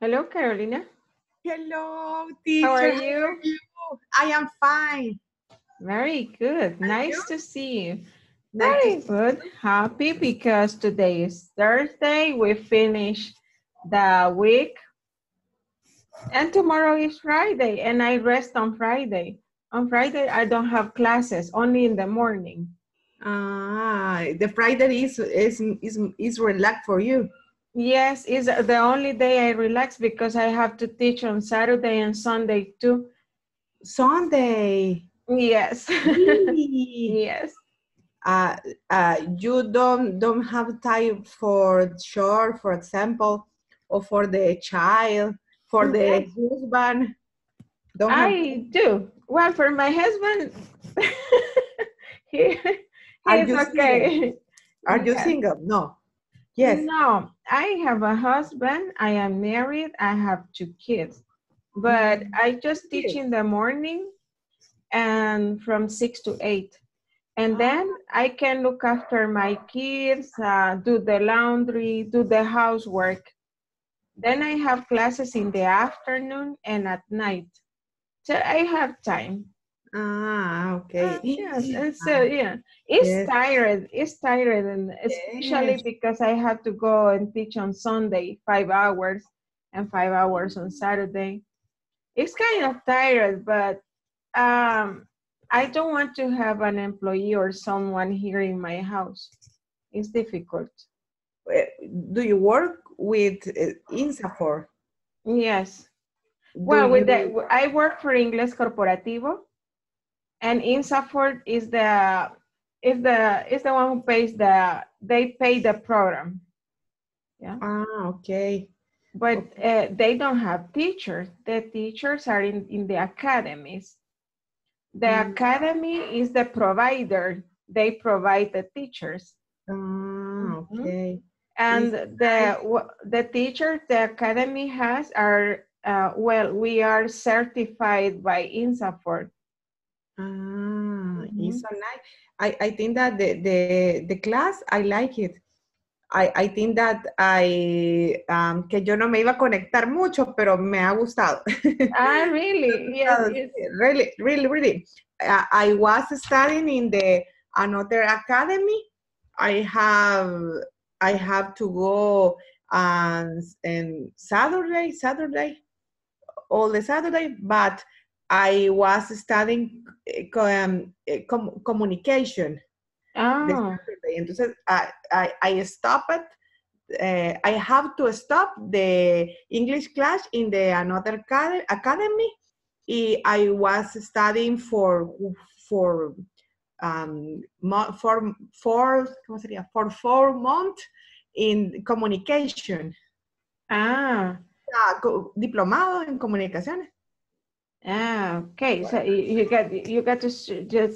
Hello, Carolina. Hello, teacher. How are you? I am fine. Very good. Nice you? to see you. Nice Very good. Happy because today is Thursday. We finish the week. And tomorrow is Friday, and I rest on Friday. On Friday, I don't have classes, only in the morning. Ah, the Friday is is is is relaxed for you. Yes, it's the only day I relax because I have to teach on Saturday and Sunday too. Sunday. Yes. Really? yes. uh, uh, you don't don't have time for chore, for example, or for the child, for the husband. Don't have I do. Well, for my husband, he, he's you okay. Are you Yes. single? No. Yes. No, I have a husband. I am married. I have two kids, but I just teach in the morning and from six to eight. And then I can look after my kids, uh, do the laundry, do the housework. Then I have classes in the afternoon and at night. So I have time. Ah, okay. Uh, yes, and so yeah, it's Yes. tired. It's tired, and especially Yes. because I have to go and teach on Sunday, five hours, and five hours on Saturday. It's kind of tired, but um, I don't want to have an employee or someone here in my house. It's difficult. Uh, Do you work with uh, Insafor? Yes. Do Well, with the, I work for Inglés Corporativo, and INSAFORD is the is the is the one who pays the they pay the program, Yeah. Ah, okay. but uh, they don't have teachers. The teachers are in in the academies. The Mm. academy is the provider. They provide the teachers, Ah, Mhm. okay. and Is- the the teachers the academy has are uh, well, we are certified by INSAFORD. Ah, it's so nice. I, I think that the, the the class I like it. I, I think that I um, que yo no me iba a conectar mucho, pero me ha gustado. Ah, really? Yes, Uh, yes. really, really, really. Uh, I was studying in the another academy. I have I have to go on and Saturday, Saturday, all the Saturday, but I was studying um, eh, com- communication. Oh, Entonces, I, I, I stopped. Uh, I have to stop the English class in the another acad- academy. I was studying for for um for for. For four months in communication. ah, Ah, co- diplomado en comunicaciones. Ah, okay. So you, got you got to get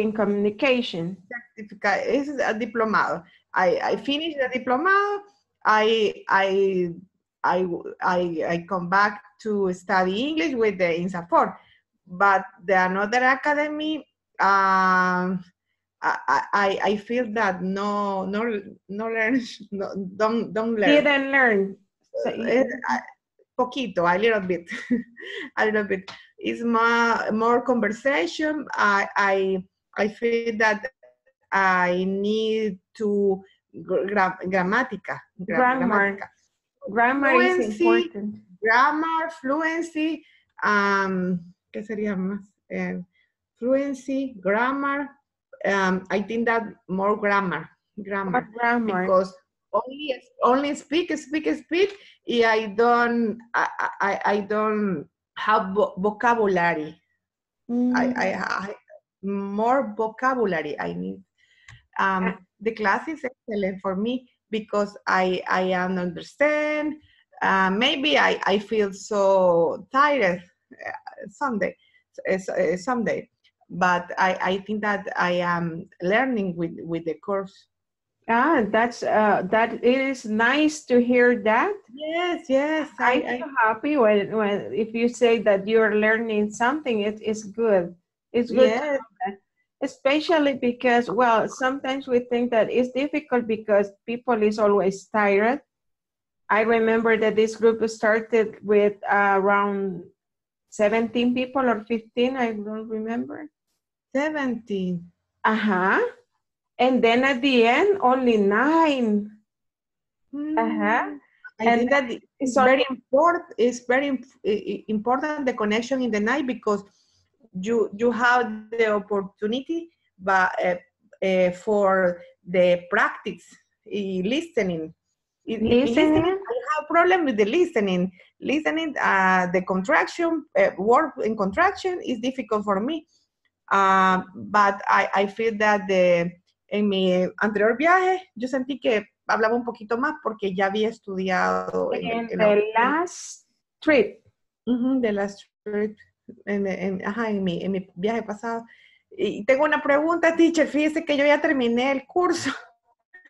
in communication. ese es el diplomado. I, I finished the diplomado. I, I, I, I, I come back to study English with the INSAFOR. But the another academy, um, I, I, I feel that no, no, no learn, no, don't, don't learn. Didn't learn. So you- Eh, I- poquito, a little bit, a little bit. It's more, more conversation. I, I, I feel that I need to gr- gra- grammatica, gra- Grammar. grammatica. grammar is important. grammar, fluency, um, ¿qué sería más? Eh, fluency, grammar. Um, I think that more grammar, grammar grammar? because only only speak speak speak i don't I I, I don't have vo- vocabulary. I, Mm, I I more vocabulary I need um Ah. the class is excellent for me because I I am understand uh, maybe I I feel so tired uh, someday uh, someday but I I think that I am learning with with the course Ah, that's uh, that it is nice to hear that. Yes, yes. I I, feel happy when, when if you say that you're learning something, it is good. It's good, yes, especially because well, sometimes we think that it's difficult because people is always tired, I remember that this group started with uh, around 17 people or 15, I don't remember. 17. Uh-huh. And then at the end, only nine. Uh-huh. I And that it's very important. It's very im- i- i- important the connection in the night because you you have the opportunity, but uh, uh, for the practice uh, listening. Listening. I have problem with the listening. Listening, uh, the contraction, uh, word in contraction is difficult for me. Uh, but I, I feel that the, en mi anterior viaje, yo sentí que hablaba un poquito más porque ya había estudiado en, en la- the last trip. Ujú, de las trip, en, en- ajá, en mi, en mi viaje pasado. Y tengo una pregunta, teacher. Fíjese que yo ya terminé el curso.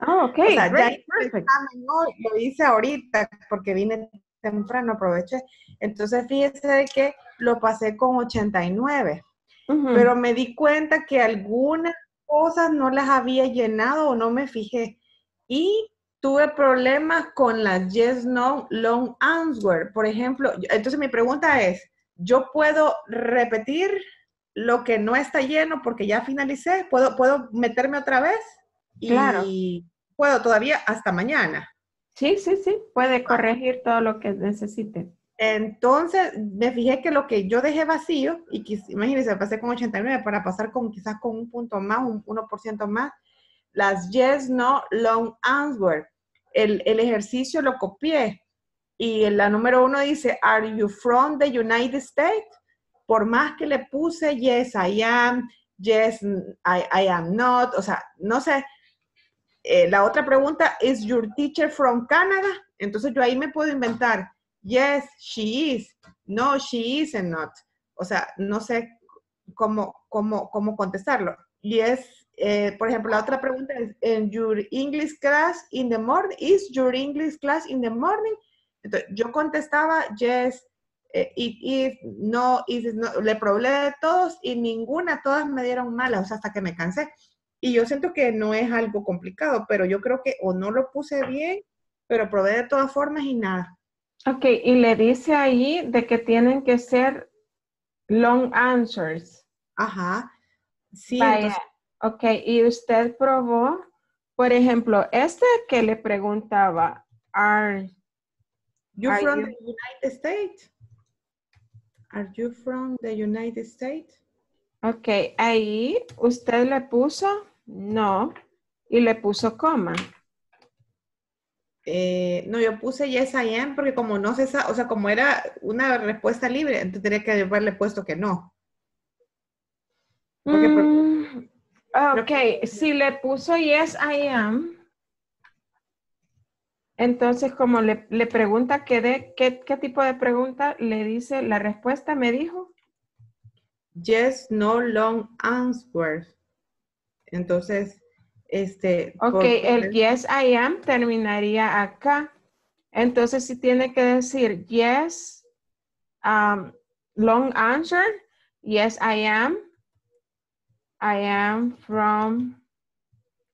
Oh, okay, O sea, ya great, hice el perfect. examen hoy, lo hice ahorita porque vine temprano, aproveché. Entonces, fíjese que lo pasé con 89, Ujú. pero me di cuenta que algunas cosas no las había llenado o no me fijé. Y tuve problemas con las yes, no, long answer. Por ejemplo, entonces mi pregunta es, ¿yo puedo repetir lo que no está lleno porque ya finalicé? ¿Puedo, puedo meterme otra vez? Y Claro. puedo todavía hasta mañana. Sí, sí, sí, puede corregir todo lo que necesite. Entonces, me fijé que lo que yo dejé vacío, y quis- imagínense, pasé con 89 para pasar con quizás con un punto más, un 1% más, las yes, no, long answer. El, el ejercicio lo copié y la número uno dice, are you from the United States? Por más que le puse yes, I am, yes, I, I am not, o sea, no sé. Eh, la otra pregunta, is your teacher from Canada? Entonces yo ahí me puedo inventar, yes, she is, no, she is and not. O sea, no sé cómo, cómo, cómo contestarlo. Yes, eh, por ejemplo, la otra pregunta es, en your English class in the morning, is your English class in the morning? Yo contestaba, yes, eh, it is, no, it is not. Le probé de todos y ninguna, todas me dieron malas, o sea, hasta que me cansé. Y yo siento que no es algo complicado, pero yo creo que o no lo puse bien, pero probé de todas formas y nada. Ok, y le dice ahí de que tienen que ser long answers. Ajá. Sí, entonces, ok, y usted probó, por ejemplo, este que le preguntaba, are, you are from you- the United States? Are you from the United States? ok, ahí usted le puso no y le puso coma. Eh, no, yo puse yes I am porque como no se sabe, o sea, como era una respuesta libre, entonces tenía que haberle puesto que no. Porque por- Mm, ok, si le puso yes, I am, entonces como le, le pregunta qué, de, qué, qué tipo de pregunta, le dice la respuesta, me dijo. Yes, no, long answers. Entonces, este. Ok, el yes, I am terminaría acá. Entonces, si tiene que decir yes, um, long answer, yes, I am. I am from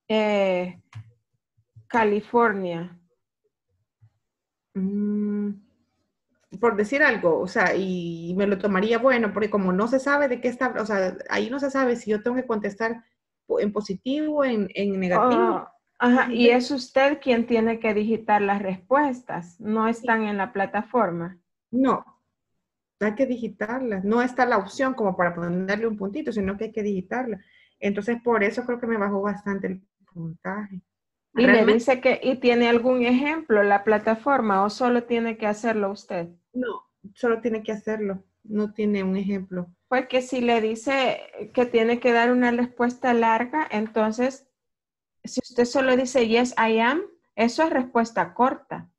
eh, California. Mm, por decir algo, o sea, y me lo tomaría bueno, porque como no se sabe de qué está, o sea, ahí no se sabe si yo tengo que contestar en positivo, en, en negativo. Oh, ajá, y es usted quien tiene que digitar las respuestas, no están en la plataforma. No, hay que digitarla. No está la opción como para ponerle un puntito, sino que hay que digitarla. Entonces, por eso creo que me bajó bastante el puntaje. Y le Realmente, dice que, ¿y tiene algún ejemplo la plataforma o solo tiene que hacerlo usted? no, solo tiene que hacerlo. No tiene un ejemplo. Porque si le dice que tiene que dar una respuesta larga, entonces, si usted solo dice yes, I am, eso es respuesta corta.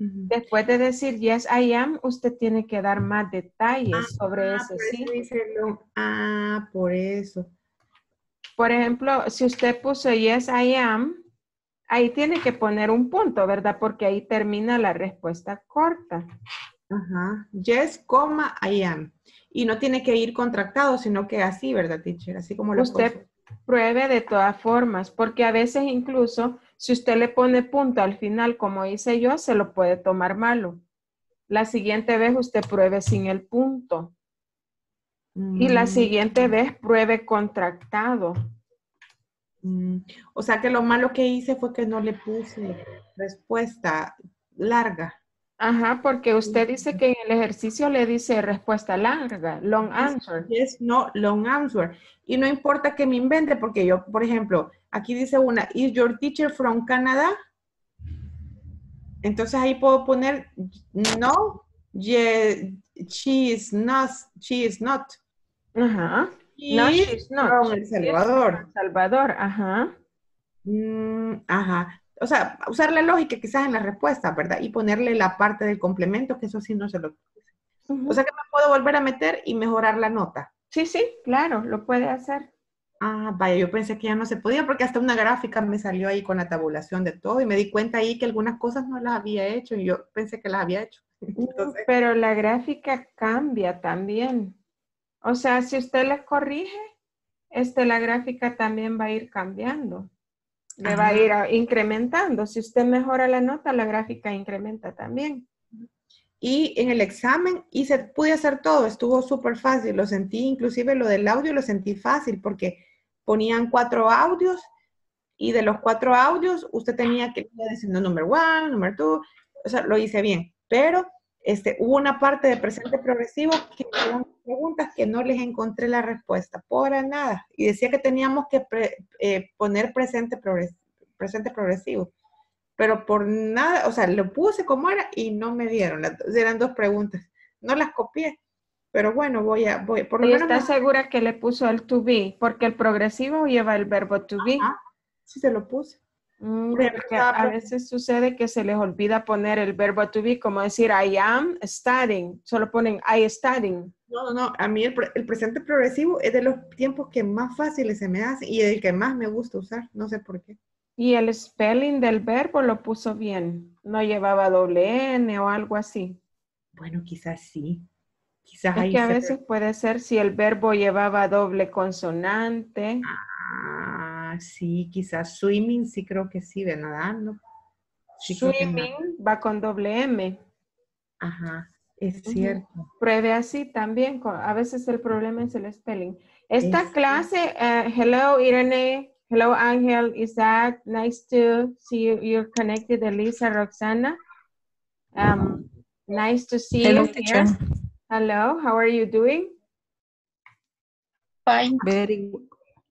Después de decir yes, I am, usted tiene que dar más detalles sobre Ah, ese por sí. eso dice Ah, por eso. Por ejemplo, si usted puso yes, I am, ahí tiene que poner un punto, ¿verdad? Porque ahí termina la respuesta corta. Ajá. Yes, coma, I am. Y no tiene que ir contractado, sino que así, ¿verdad, teacher? Así como lo Usted pruebe de todas formas, porque a veces incluso Si usted le pone punto al final, como hice yo, se lo puede tomar malo. La siguiente vez usted pruebe sin el punto. Y la Mm, siguiente vez pruebe contractado. mm. O sea que lo malo que hice fue que no le puse respuesta larga. Ajá, porque usted dice que en el ejercicio le dice respuesta larga, long answer. Yes, no, long answer. Y no importa que me invente, porque yo, por ejemplo, aquí dice una, is your teacher from Canada? Entonces ahí puedo poner, no, yeah, she is not, she is not. Ajá. She No, is she's not. from El Salvador. El Salvador, ajá. Mm, ajá. O sea, usar la lógica quizás en la respuesta, ¿verdad? Y ponerle la parte del complemento, que eso sí no se lo... O sea que me puedo volver a meter y mejorar la nota. sí, sí, claro, lo puede hacer. Ah, vaya, yo pensé que ya no se podía porque hasta una gráfica me salió ahí con la tabulación de todo y me di cuenta ahí que algunas cosas no las había hecho y yo pensé que las había hecho. Entonces, Pero la gráfica cambia también. O sea, si usted le corrige, este, la gráfica también va a ir cambiando. Le va a ir a- incrementando. Si usted mejora la nota, la gráfica incrementa también. y en el examen hice, pude hacer todo, estuvo súper fácil, lo sentí, inclusive lo del audio lo sentí fácil porque ponían cuatro audios y de los cuatro audios usted tenía que ir diciendo number one, number two, o sea, lo hice bien, pero este, hubo una parte de presente progresivo que eran preguntas que no les encontré la respuesta, por nada, y decía que teníamos que pre- eh, poner presente, progres- presente progresivo, pero por nada, o sea, lo puse como era y no me dieron, las- eran dos preguntas, no las copié, pero bueno, voy a, voy, por lo ¿Y menos... está me- segura que le puso el to be? Porque el progresivo lleva el verbo to be. Ajá, sí se lo puse. Mm, porque a veces sucede que se les olvida poner el verbo to be, como decir I am studying. Solo ponen I studying. No, no, no, a mí el, el presente progresivo es de los tiempos que más fáciles se me hace y el que más me gusta usar, no sé por qué. Y el spelling del verbo lo puso bien. No llevaba doble N o algo así. Bueno, quizás sí. Quizás Es ahí que a se- veces puede ser si el verbo llevaba doble consonante. Ah, sí, quizás swimming, sí creo que sí, de nadando. Sí creo que Swimming va con doble M. Ajá, es cierto. Pruebe así también. A veces el problema es el spelling. Esta Es- clase, eh, hello Irene, hello Ángel, Isaac, nice to see you. You're connected, Elisa, Roxana. Um, nice to see Hello, you teacher. here. Hello, how are you doing? Fine. Very,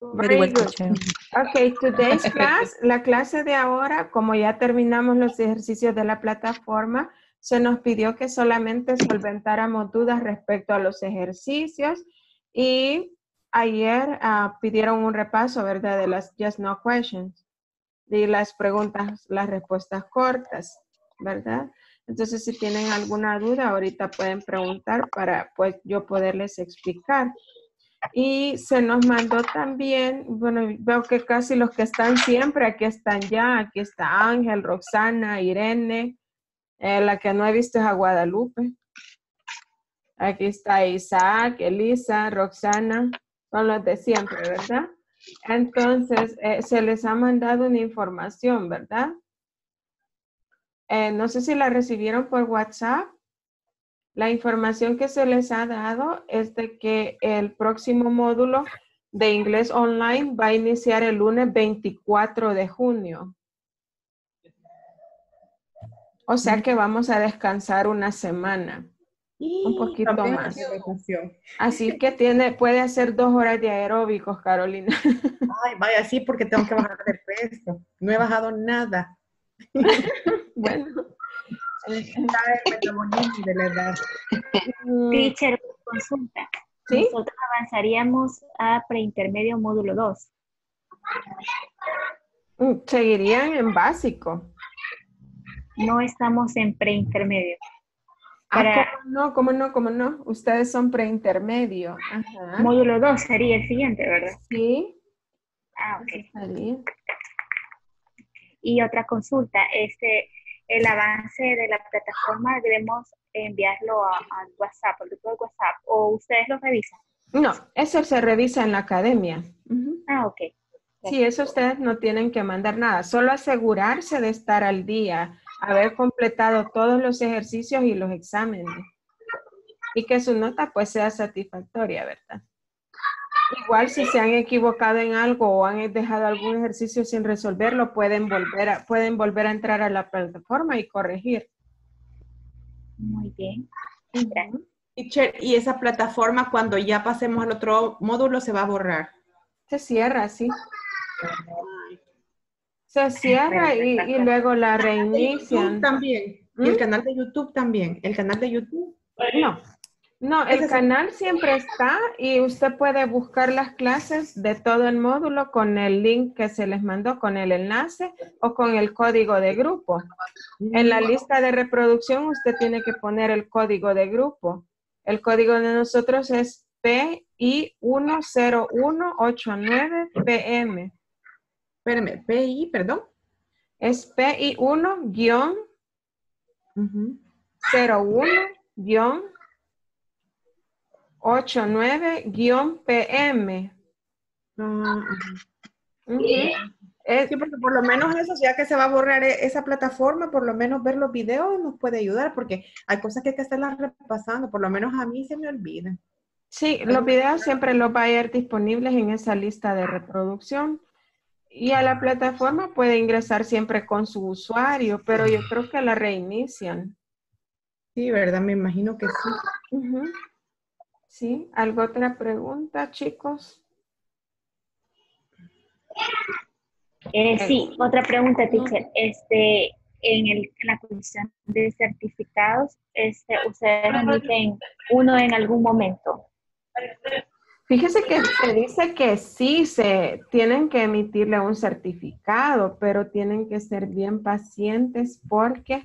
very well, good. Okay, today's class, la clase de ahora, como ya terminamos los ejercicios de la plataforma, se nos pidió que solamente solventáramos dudas respecto a los ejercicios y ayer ah, pidieron un repaso, ¿verdad? De las just no questions, de las preguntas, las respuestas cortas, ¿verdad? Entonces, si tienen alguna duda, ahorita pueden preguntar para pues yo poderles explicar. Y se nos mandó también, bueno, veo que casi los que están siempre, aquí están ya, aquí está Ángel, Roxana, Irene, eh, la que no he visto es a Guadalupe. Aquí está Isaac, Elisa, Roxana, son los de siempre, ¿verdad? Entonces, eh, se les ha mandado una información, ¿verdad? Eh, no sé si la recibieron por WhatsApp. La información que se les ha dado es de que el próximo módulo de inglés online va a iniciar el lunes 24 de junio. O sea que vamos a descansar una semana. Y poquito más. Así que tiene, puede hacer dos horas de aeróbicos, Carolina. Ay, vaya, sí, porque tengo que bajar de peso. No he bajado nada. Bueno. Está el metabolismo de la edad. mm, Teacher, consulta. ¿Sí? Nosotros avanzaríamos a preintermedio módulo 2. mm, Seguirían en básico. No estamos en preintermedio. Ah, Para- ¿cómo no? ¿Cómo no? ¿Cómo no? Ustedes son preintermedio. Ajá. Módulo 2 sería el siguiente, ¿verdad? Sí. Ah, ok. Y otra consulta, este, el avance de la plataforma debemos enviarlo a- al WhatsApp, al grupo de WhatsApp, o ustedes lo revisan. No, eso se revisa en la academia. Ah, ok. Sí, eso ustedes no tienen que mandar nada, solo asegurarse de estar al día, haber completado todos los ejercicios y los exámenes. Y que su nota pues sea satisfactoria, ¿verdad? Igual si se han equivocado en algo o han dejado algún ejercicio sin resolverlo, pueden volver a, pueden volver a entrar a la plataforma y corregir. Muy bien. Gracias. Teacher, y esa plataforma cuando ya pasemos al otro módulo se va a borrar. Se cierra, sí. Se cierra y, y luego la YouTube reinician. también. Y el canal de YouTube también. El canal de YouTube. No, no, el canal siempre está y usted puede buscar las clases de todo el módulo con el link que se les mandó, con el enlace o con el código de grupo. En la lista de reproducción usted tiene que poner el código de grupo. El código de nosotros es PI10189PM. Espérame, PI, perdón. Es PI1-01 Ujú. 89-PM. Ah, Sí, porque por lo menos eso, ya que se va a borrar e- esa plataforma, por lo menos ver los videos nos puede ayudar, porque hay cosas que hay que estarlas repasando, por lo menos a mí se me olvidan. sí, los videos siempre los va a ir disponibles en esa lista de reproducción. Y a la plataforma puede ingresar siempre con su usuario, pero yo creo que la reinician. Sí, ¿verdad? Me imagino que sí. Sí, ¿alguna otra pregunta, chicos? Eh, sí, otra pregunta, teacher. Este, en, el, en la posición de certificados, este, ustedes emiten uno en algún momento. Fíjese que se dice que sí se tienen que emitirle un certificado, pero tienen que ser bien pacientes porque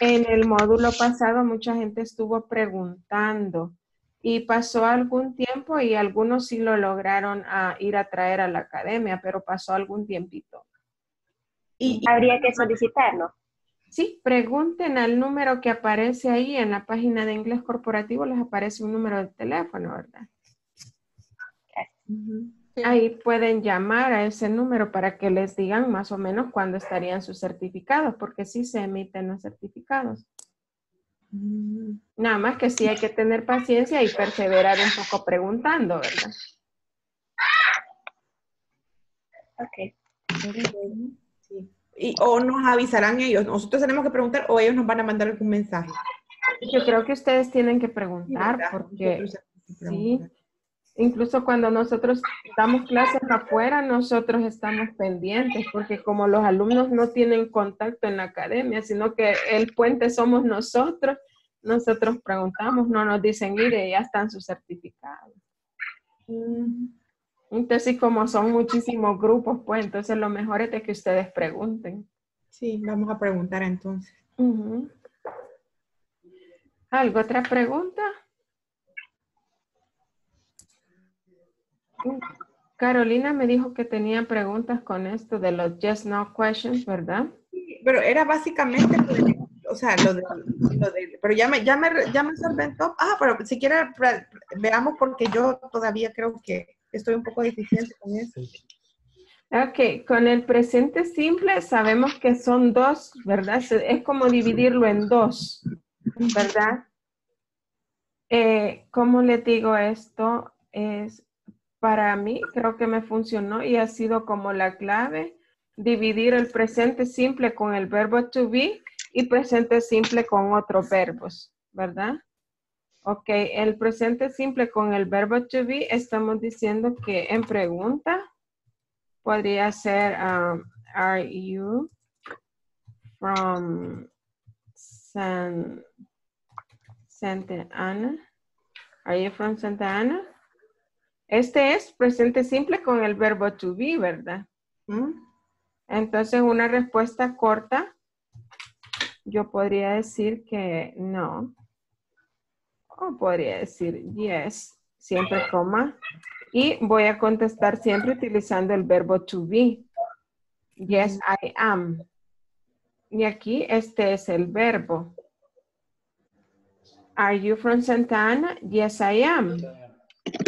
en el módulo pasado mucha gente estuvo preguntando y pasó algún tiempo y algunos sí lo lograron a ir a traer a la academia, pero pasó algún tiempito. Y, Habría que solicitarlo. Sí, pregunten al número que aparece ahí en la página de inglés corporativo, les aparece un número de teléfono, ¿verdad? Ahí pueden llamar a ese número para que les digan más o menos cuándo estarían sus certificados, porque sí se emiten los certificados. Nada más que sí hay que tener paciencia y perseverar un poco preguntando, ¿verdad? Ok. sí. Y, o nos avisarán ellos, nosotros tenemos que preguntar o ellos nos van a mandar algún mensaje. Yo creo que ustedes tienen que preguntar porque sí. Incluso cuando nosotros damos clases afuera, nosotros estamos pendientes porque como los alumnos no tienen contacto en la academia, sino que el puente somos nosotros, nosotros preguntamos, no nos dicen, mire, ya están sus certificados. Mm, Entonces, como son muchísimos grupos, pues entonces lo mejor es de que ustedes pregunten. Sí, vamos a preguntar entonces. Ujú. ¿Algo otra pregunta? Carolina me dijo que tenía preguntas con esto de los yes no questions, ¿verdad? Pero era básicamente, lo de- o sea, lo de, lo de- pero ya me, ya me, ya me solventó. Ah, pero si quiere, pra- veamos porque yo todavía creo que estoy un poco deficiente con eso. Ok, con el presente simple sabemos que son dos, ¿verdad? Es como dividirlo en dos, ¿verdad? Eh, ¿Cómo les digo esto? Es para mí, creo que me funcionó y ha sido como la clave dividir el presente simple con el verbo to be y presente simple con otros verbos, ¿verdad? Ok, el presente simple con el verbo to be estamos diciendo que en pregunta podría ser um, are you from San Santa Ana? Are you from Santa Ana? Este es presente simple con el verbo to be, ¿verdad? ¿Mm? Entonces, una respuesta corta, yo podría decir que no. O podría decir yes, siempre coma. Y voy a contestar siempre utilizando el verbo to be. Yes, I am. Y aquí este es el verbo. Are you from Santa Ana? Yes, I am.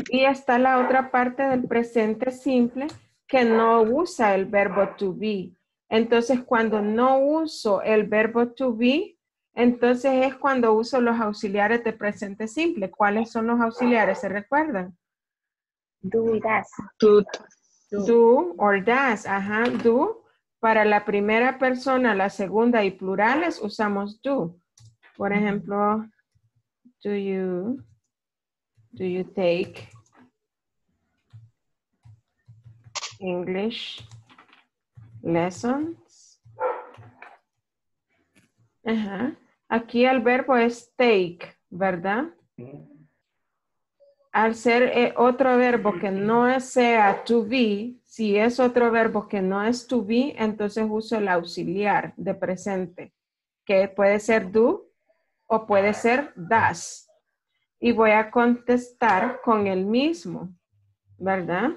Y está la otra parte del presente simple, que no usa el verbo to be. Entonces, cuando no uso el verbo to be, entonces es cuando uso los auxiliares de presente simple. ¿Cuáles son los auxiliares? ¿Se recuerdan? Do y das. Do. Do or does. Ajá, do. Para la primera persona, la segunda y plurales usamos do. Por ejemplo, do you, do you take English lessons? Ajá. Aquí el verbo es take, ¿verdad? Al ser eh, otro verbo que no sea to be, si es otro verbo que no es to be, entonces uso el auxiliar de presente, que puede ser do o puede ser does. Y voy a contestar con el mismo, ¿verdad?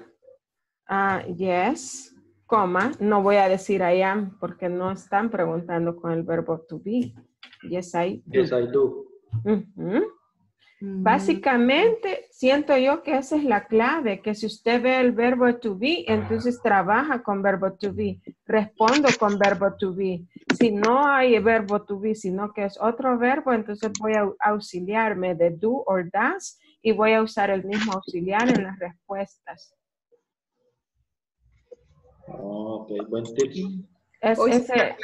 Ah, yes, coma, no voy a decir I am porque no están preguntando con el verbo to be. Yes, I do. Yes, I do. Básicamente, siento yo que esa es la clave, que si usted ve el verbo to be, entonces trabaja con verbo to be, respondo con verbo to be. Si no hay verbo to be, sino que es otro verbo, entonces voy a auxiliarme de do or does y voy a usar el mismo auxiliar en las respuestas. Ok, buen tip. Es- ese-.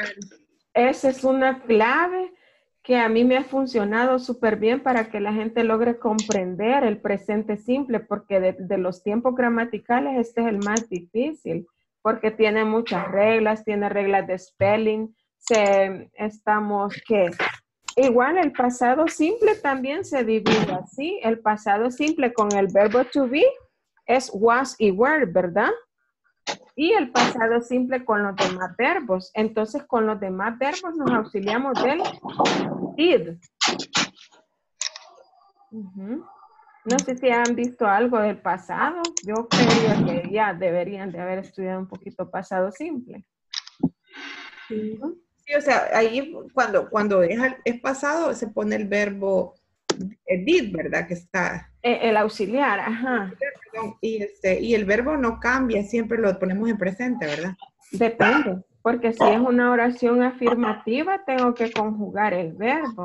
Esa es una clave que a mí me ha funcionado súper bien para que la gente logre comprender el presente simple, porque de, de los tiempos gramaticales este es el más difícil, porque tiene muchas reglas, tiene reglas de spelling, se, estamos que igual el pasado simple también se divide así, el pasado simple con el verbo to be es was y were, ¿verdad? Y el pasado simple con los demás verbos. Entonces, con los demás verbos nos auxiliamos del did. No sé si han visto algo del pasado. Yo creía que ya deberían de haber estudiado un poquito pasado simple. Sí, o sea, ahí cuando, cuando es, pasado se pone el verbo did, ¿verdad? Que está. Eh, El auxiliar, ajá. perdón, y, este, y el verbo no cambia, siempre lo ponemos en presente, ¿verdad? Depende, porque si es una oración afirmativa, tengo que conjugar el verbo.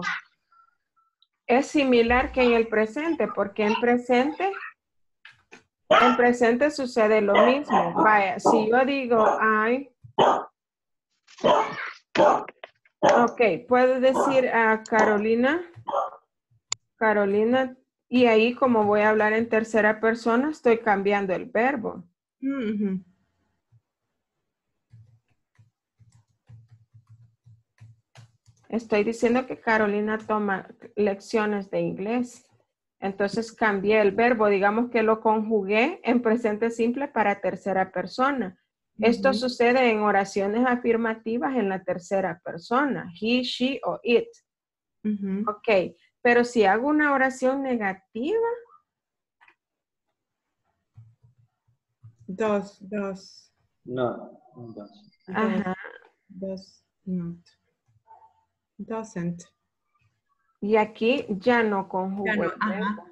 Es similar que en el presente, porque en presente, en presente sucede lo mismo. Vaya, si yo digo I, ok, puedo decir a Carolina, Carolina, y ahí como voy a hablar en tercera persona, estoy cambiando el verbo. Estoy diciendo que Carolina toma lecciones de inglés. Entonces cambié el verbo, digamos que lo conjugué en presente simple para tercera persona. Esto sucede en oraciones afirmativas en la tercera persona, he, she o it. Ujú. Ok, pero si hago una oración negativa, Dos, dos, No, no does. ajá, dos, not. Doesn't. y aquí ya no conjugo Ya no, el ajá. verbo.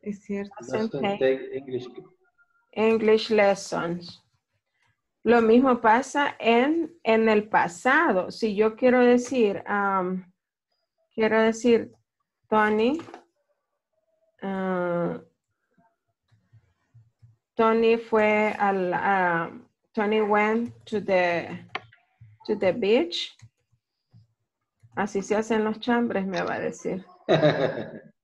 Es cierto. Take English. English lessons. Lo mismo pasa en, en el pasado. Si yo quiero decir, um, quiero decir, Tony, uh, Tony fue al, Tony went to the, to the beach. Así se hacen los chambres, me va a decir.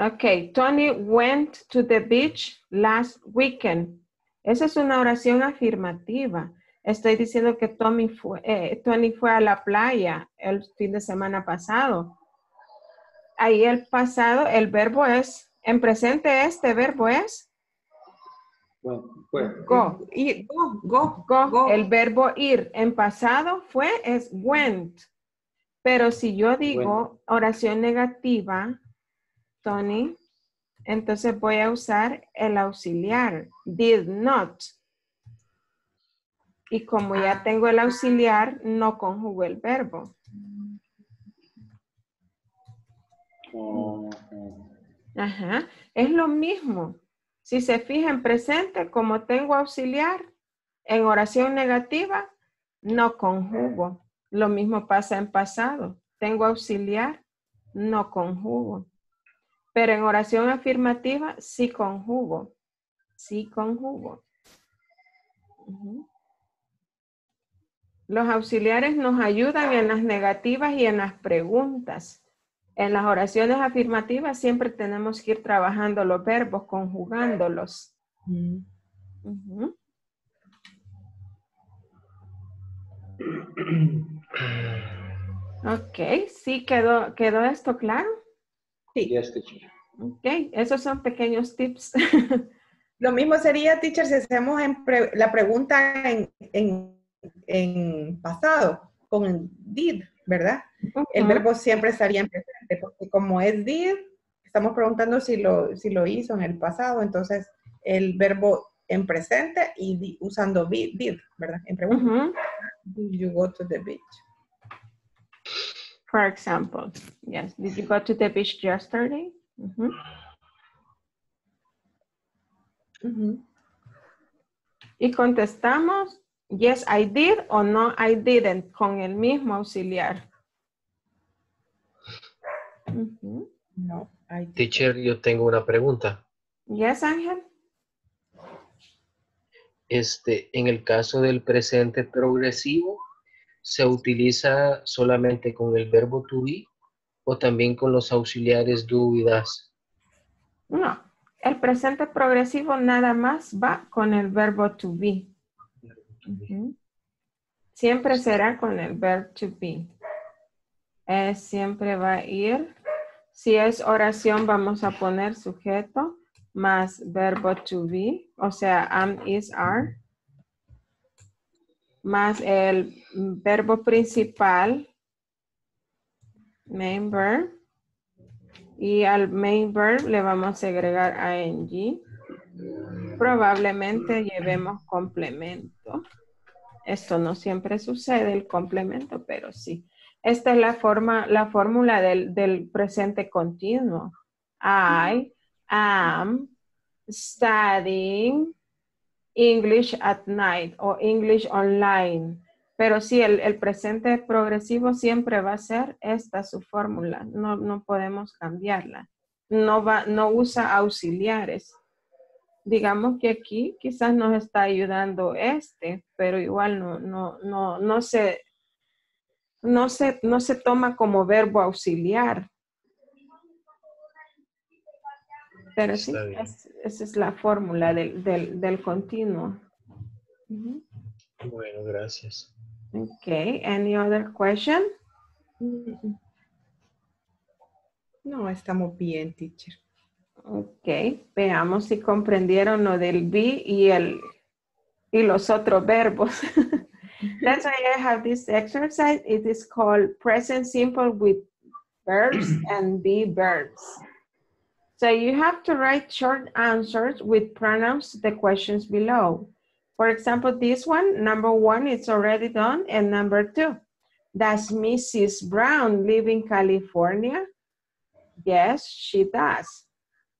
Ok, Tony went to the beach last weekend. Esa es una oración afirmativa. Estoy diciendo que Tommy fue, eh, Tony fue a la playa el fin de semana pasado. Ahí el pasado, el verbo es, en presente este verbo es bueno, pues, go. Go, go, Go, go. el verbo ir. En pasado fue, es went. Pero si yo digo oración negativa, Tony, entonces voy a usar el auxiliar, did not. Y como ya Ah. tengo el auxiliar, no conjugo el verbo. Ajá, es lo mismo. Si se fija en presente, como tengo auxiliar, en oración negativa, no conjugo. Lo mismo pasa en pasado. Tengo auxiliar, no conjugo. Pero en oración afirmativa, sí conjugo. Sí conjugo. Los auxiliares nos ayudan en las negativas y en las preguntas. En las oraciones afirmativas siempre tenemos que ir trabajando los verbos, conjugándolos. Mm. Ok, sí, quedó, quedó esto claro. Yes, teacher. Ok, esos son pequeños tips. Lo mismo sería, teacher, si hacemos en pre- la pregunta en, en- en pasado, con el did, ¿verdad? El verbo siempre estaría en presente, porque como es did, estamos preguntando si lo, si lo hizo en el pasado, entonces el verbo en presente y di- usando be- did, ¿verdad? En pregunta. Did you go to the beach? For example, yes, did you go to the beach yesterday? Y contestamos, yes, I did o no, I didn't, con el mismo auxiliar. No, I did. Teacher, yo tengo una pregunta. Yes, Ángel. Este, en el caso del presente progresivo, ¿se utiliza solamente con el verbo to be o también con los auxiliares do y das? No, el presente progresivo nada más va con el verbo to be. Siempre será con el verbo to be. Eh, siempre va a ir. Si es oración, vamos a poner sujeto más verbo to be, o sea, am, is, are, más el verbo principal, main verb, y al main verb le vamos a agregar ing. Probablemente llevemos complemento. Esto no siempre sucede, el complemento, pero sí. Esta es la forma, la fórmula del, del presente continuo. I am studying English at night o English online. Pero sí, el, el presente progresivo siempre va a ser esta su fórmula. No, no podemos cambiarla. No, va, no usa auxiliares. Digamos que aquí quizás nos está ayudando este, pero igual no, no, no, no se, no se, no se toma como verbo auxiliar. Pero sí, es- esa es la fórmula del, del, del continuo. Bueno, gracias. Okay, any other question? No, estamos bien, teacher. Ok, veamos si comprendieron lo del be y el y los otros verbos. That's why I have this exercise. It is called present simple with verbs and be verbs. So you have to write short answers with pronouns to the questions below. For example, this one, number one, it's already done. And number two, does Mrs. Brown live in California? Yes, she does.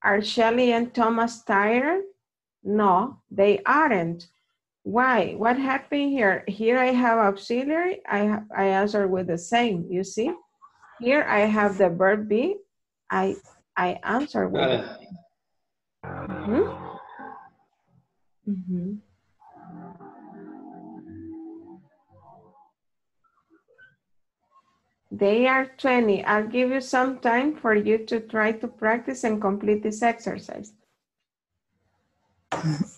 Are Shelley and Thomas tired? No, they aren't. Why? What happened here? Here I have auxiliary. I, I answer with the same, you see? Here I have the verb be. I, I answer with the Nada. Mhm. Ujú. They are 20. I'll give you some time for you to try to practice and complete this exercise.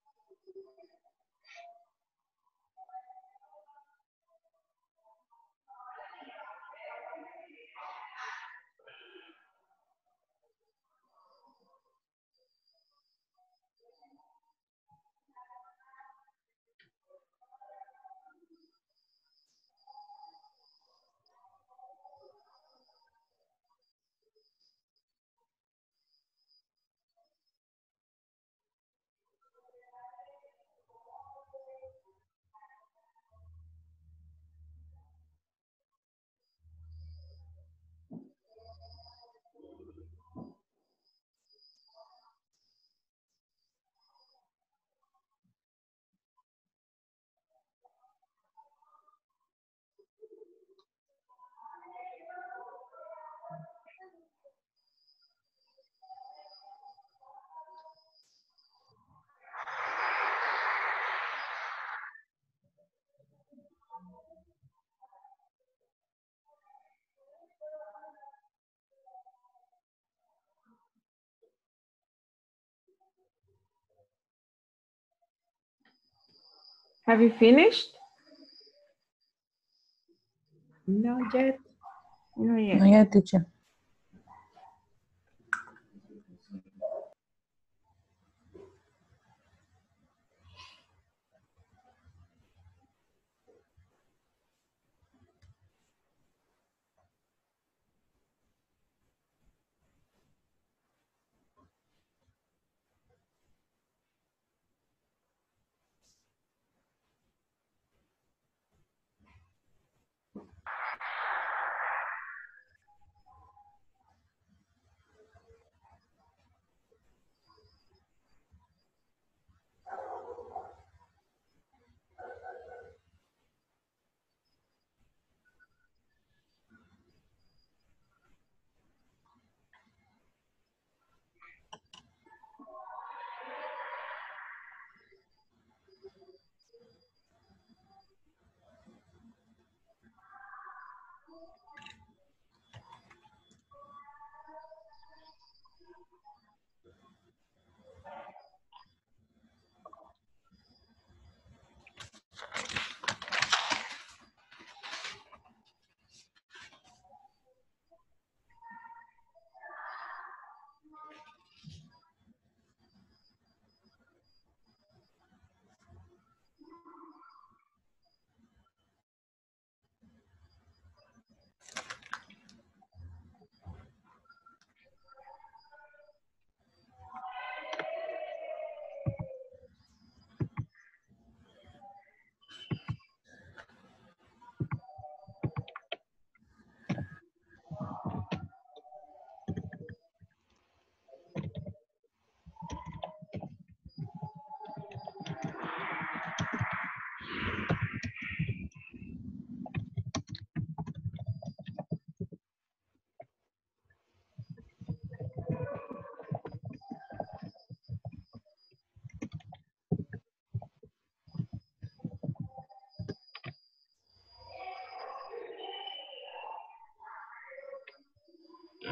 Have you finished? Not yet. No yet. No, yeah, teacher.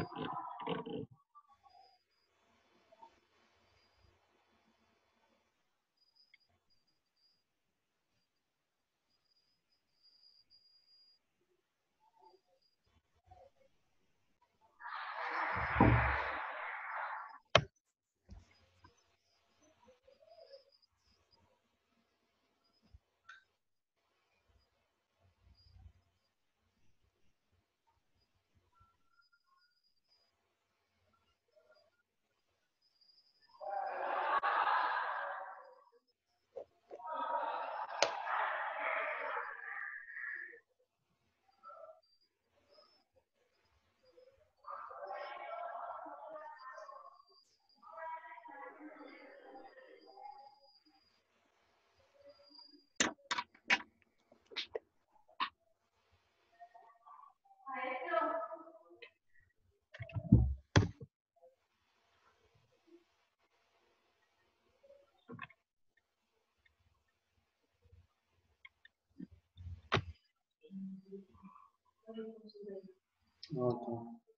yeah, yeah. Okay.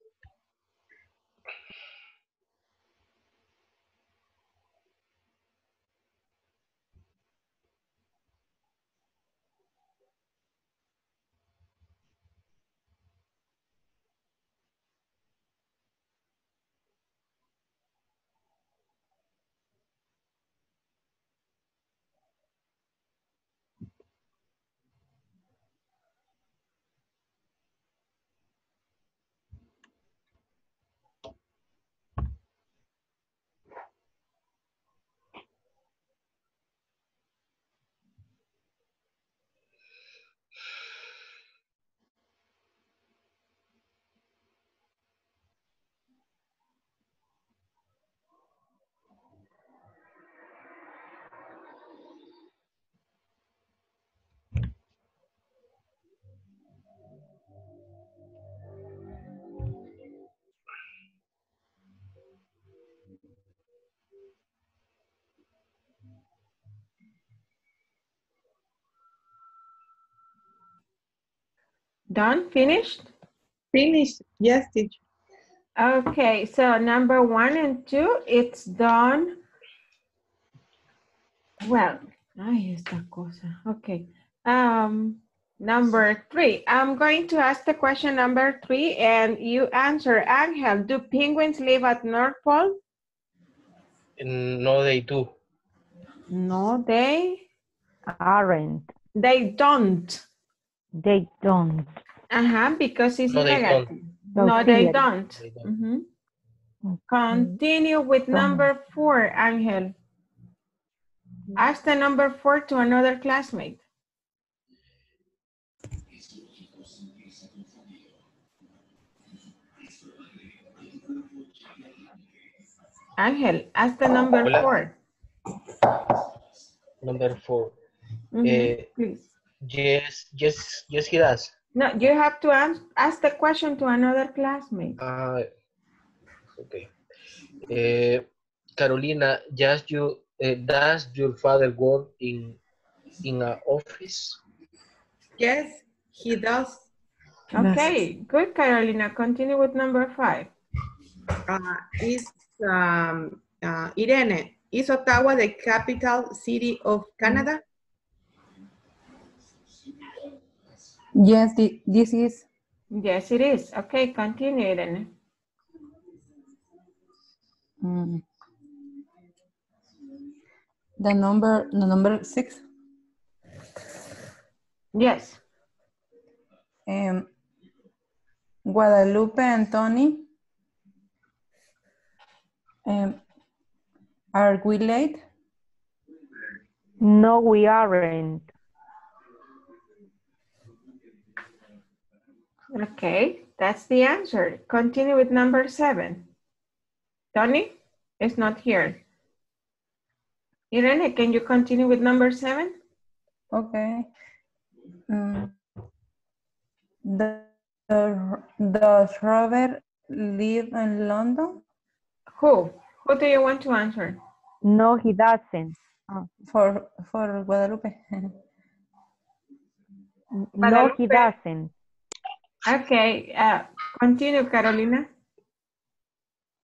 Done? Finished? Finished. Yes, teacher. Okay, so number one and two, it's done. Well, ay, esta cosa. Okay. Um, number three, I'm going to ask the question number three and you answer. Angel, do penguins live at North Pole? No, they do. No, they, aren't. they don't. They don't. Uh-huh, because it's No, they negative. don't. No, No, they don't. They don't. Mhm. Okay. Continue with Don't. number four, Angel. Ask the number four to another classmate. Ángel, ask the number Hola. four. Number four. Mhm, Eh, please. Yes, yes, yes, he does. No, you have to ask, ask the question to another classmate. Ah, okay. Eh, Carolina, just you, eh, does your father work in in an office? Yes, he does. Okay, good, Carolina. Continue with number five. Uh, is um, uh, Irene, is Ottawa the capital city of Canada? Yes, thi- this is Yes, it is. Okay, continue, then. mm, the number, the number six. Yes. Um, Guadalupe and Tony. Um, are we late? No, we aren't. Okay, that's the answer. Continue with number seven. Tony is not here. Irene, can you continue with number seven? Okay. Mm, the, the, does Robert live in London? Who? Who do you want to answer? No, he doesn't. For, for Guadalupe. No, he doesn't. Okay, uh, continue, Carolina.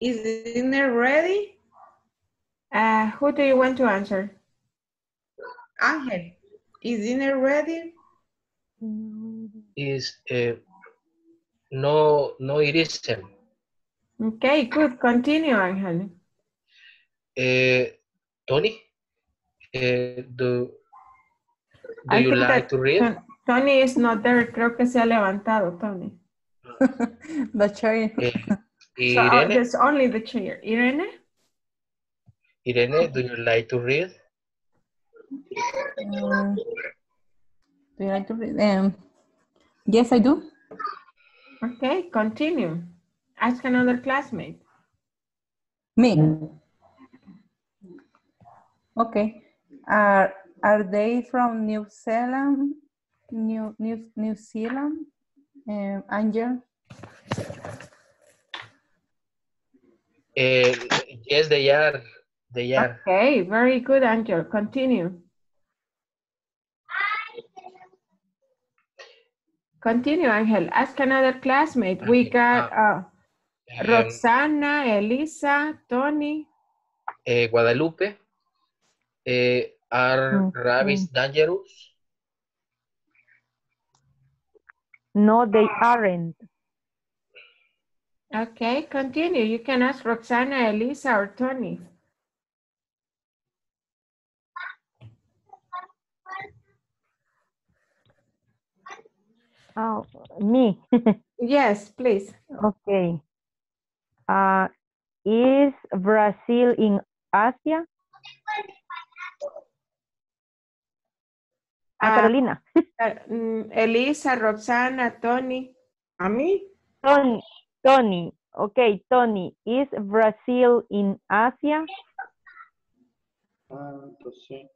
Is dinner ready? Uh, who do you want to answer? Angel, is dinner ready? Is uh, no, no, it isn't. Okay, good. Continue, Angel. Uh, Tony, uh, do, do I you like that to read? Ton- Tony is not there. Creo que se ha levantado, Tony. The chair. Eh, So, uh, there's only the chair. Irene? Irene, do you like to read? Um, do you like to read? Um, yes, I do. Okay, continue. Ask another classmate. Me. Okay. Are are they from New Zealand? New New New Zealand? Um, Angel. Uh, yes, they are. They are. Okay, very good, Angel. Continue. Continue, Angel. Ask another classmate. We Okay, got uh, Um, Roxana, Elisa, Tony. eh, Guadalupe, eh, are Okay. rabbits dangerous? No, they aren't. Okay, continue. You can ask Roxana, Elisa, or Tony. Oh, me. Yes, please. okay. Uh, is Brazil in Asia? Ah, Uh, Carolina. uh, mm, Elisa, Roxana, Tony. ¿A mí? Tony. Tony. Okay, Tony. Is Brazil in Asia? Ah, entonces.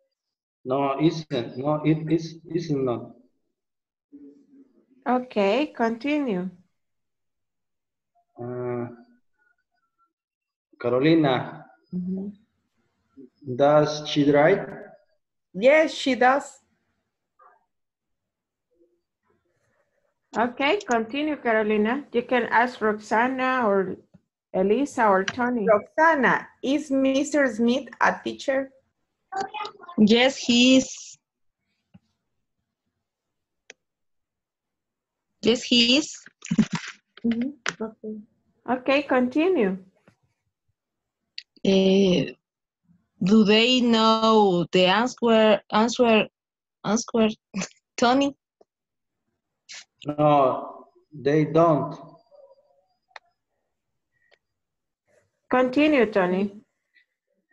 No, isn't. No, it is, is not. Okay, continue. Ah, Carolina, does she drive? Yes, she does. Okay, continue, Carolina. You can ask Roxana or Elisa or Tony. Roxana, is Mr. Smith a teacher? Yes, he is. Yes, he is. Okay, continue. Eh, do they know the answer? Answer? Answer? Tony? No, they don't. Continue, Tony.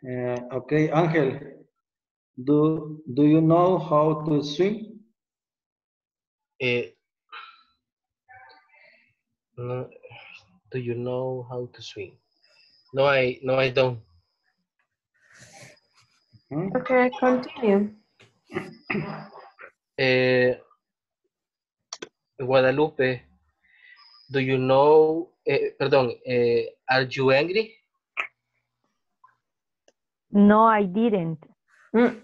Uh, okay, Angel, do, do you know how to swim? Eh, no, do you know how to swim? No, I no, I don't. Hmm? Okay, continue. Eh, Guadalupe, do you know? eh, perdón, eh, are you angry? No, I didn't. Mm.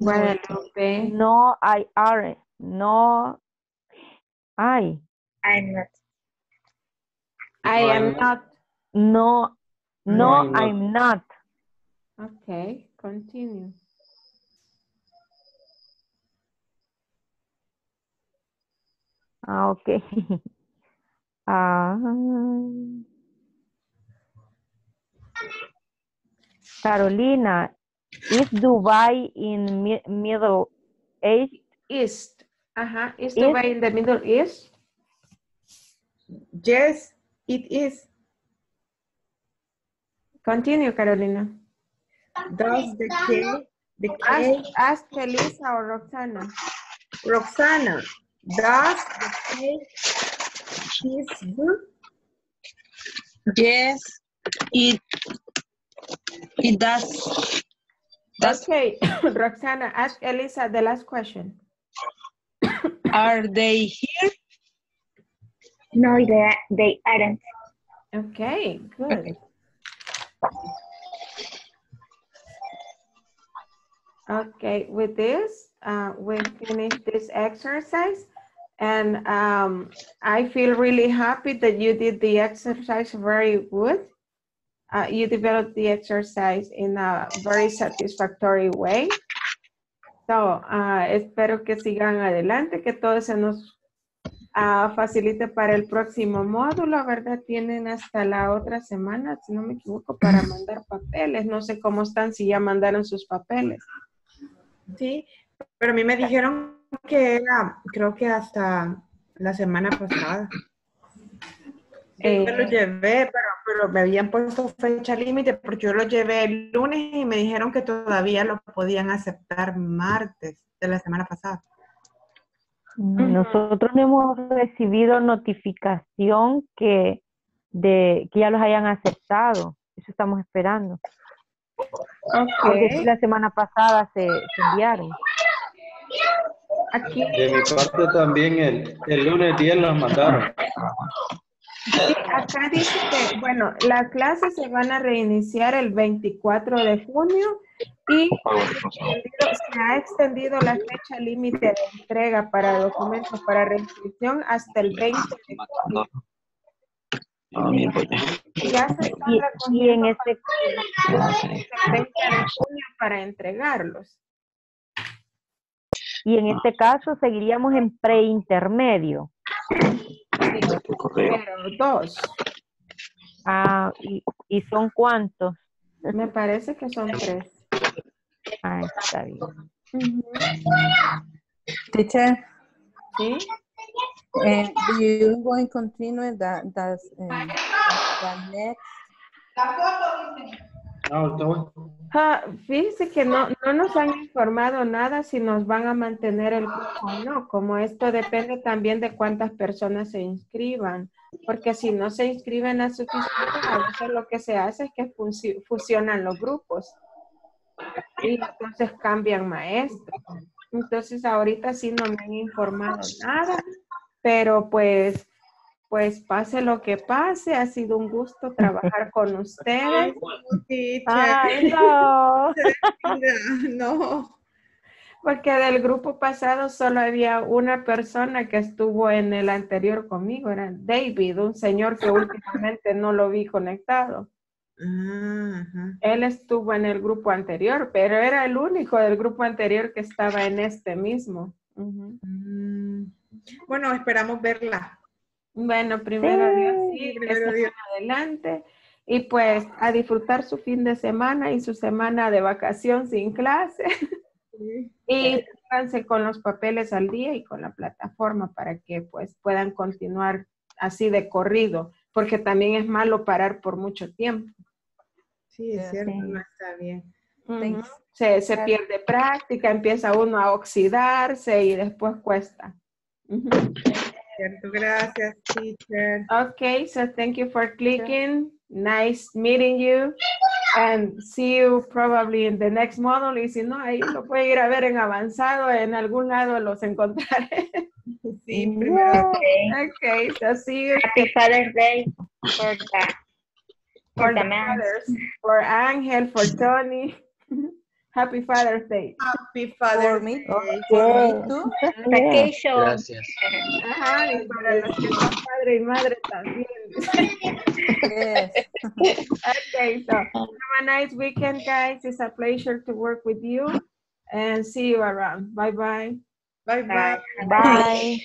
Guadalupe. No, I aren't. No, I. I'm not. I No, am I'm not. No, No, no, I'm not. I'm not. Okay, continue. Ah, okay. Ah. Carolina, is Dubai in mi- Middle East? East. Uh-huh. Is East? Dubai in the Middle East? Yes, it is. Continue, Carolina. Does the cake, the Ask, ask Elisa or Roxana. Roxana, does the cake taste good? Yes, it it does. That's Okay, Roxana, ask Elisa the last question. are they here? No, they, they aren't. Okay, good. Okay, with this, uh, we finish this exercise. And um, I feel really happy that you did the exercise very good. Uh, you developed the exercise in a very satisfactory way. So, uh, espero que sigan adelante, que todo se nos ah, facilite para el próximo módulo, ¿verdad? Tienen hasta la otra semana, si no me equivoco, para mandar papeles. No sé cómo están, si ya mandaron sus papeles. Sí, pero a mí me dijeron que era, creo que hasta la semana pasada. Yo me lo Eh, llevé, pero, pero me habían puesto fecha límite porque yo lo llevé el lunes y me dijeron que todavía lo podían aceptar martes de la semana pasada. Nosotros no hemos recibido notificación que, de, que ya los hayan aceptado. Eso estamos esperando. Porque sí, ok, la semana pasada se, se enviaron. Aquí De mi parte también el, el lunes 10 los mandaron. Sí, acá dice que, bueno, las clases se van a reiniciar el 24 de junio y se ha extendido la fecha límite de entrega para documentos para reinscripción hasta el 20 de junio. Ya se están recogiendo en este, el 20 de junio para entregarlos. Y en este caso seguiríamos en preintermedio. Pero dos, Ah, y, ¿Y son cuántos? me parece que son tres. Ah, está bien. Ujú. Teacher, ¿Sí? eh, do you going to continue that, that, um, the next. Ah, fíjese que no, no nos han informado nada si nos van a mantener el grupo o no, como esto depende también de cuántas personas se inscriban, porque si no se inscriben a suficientes, a veces lo que se hace es que fusionan los grupos y entonces cambian maestro. Entonces ahorita sí no me han informado nada, pero pues, pues pase lo que pase, ha sido un gusto trabajar con ustedes. Sí, Ay, no. no. Porque del grupo pasado solo había una persona que estuvo en el anterior conmigo, era David, un señor que últimamente no lo vi conectado. Ajá. Él estuvo en el grupo anterior, pero era el único del grupo anterior que estaba en este mismo. Mm. Bueno, esperamos verla. Bueno, primero Dios, sí, primero Dios. adelante. Y pues a disfrutar su fin de semana y su semana de vacación sin clase. Sí. Y pónganse con los papeles al día y con la plataforma para que pues puedan continuar así de corrido, porque también es malo parar por mucho tiempo. Sí, es cierto, Sí. no está bien. Se, se pierde práctica, empieza uno a oxidarse y después cuesta. Ujú. Cierto, gracias, teacher. Okay, so thank you for clicking. Nice meeting you. And see you probably in the next model. Y si no, ahí lo puede ir a ver en avanzado. En algún lado los encontraré. Sí, primero. Okay, so see you Happy Father's Day for the, for for the fathers, for Angel, for Tony. Happy Father's Day. Happy Father's Day. for me oh, too. Vacation. Gracias. Ajá, y para los que son padre y madre también. Yes. Okay, so have a nice weekend, guys. It's a pleasure to work with you and see you around. Bye bye. Bye bye. Bye.